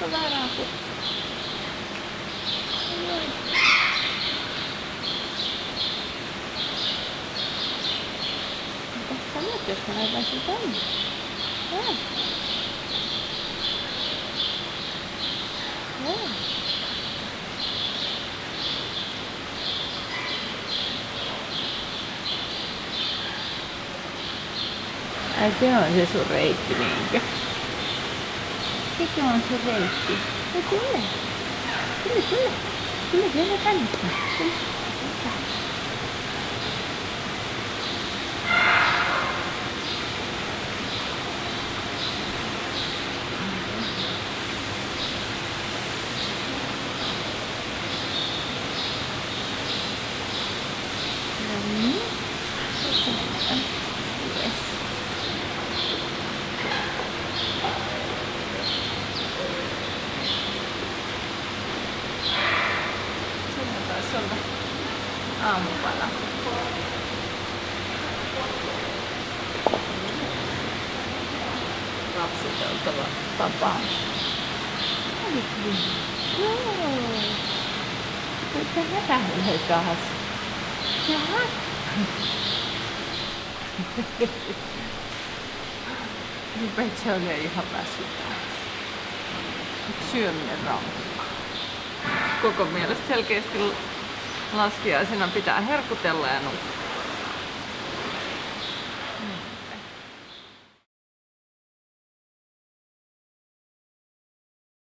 muito barato. Não pode saber, porque ela vai ajudar ainda. É. Até onde é sorvete, linda? て今日もすごいし。これ、これ、これ、これ、これ、全然感じ。Aamupala. Tapaus. Oliko niin? Joo. Mutta hätähän taas. Jaha. Rupeat se oli ihan väsyttää. Syöminen rauhoittaa. Koko mielestä selkeästi laskiaisena pitää herkutella ja nukkua.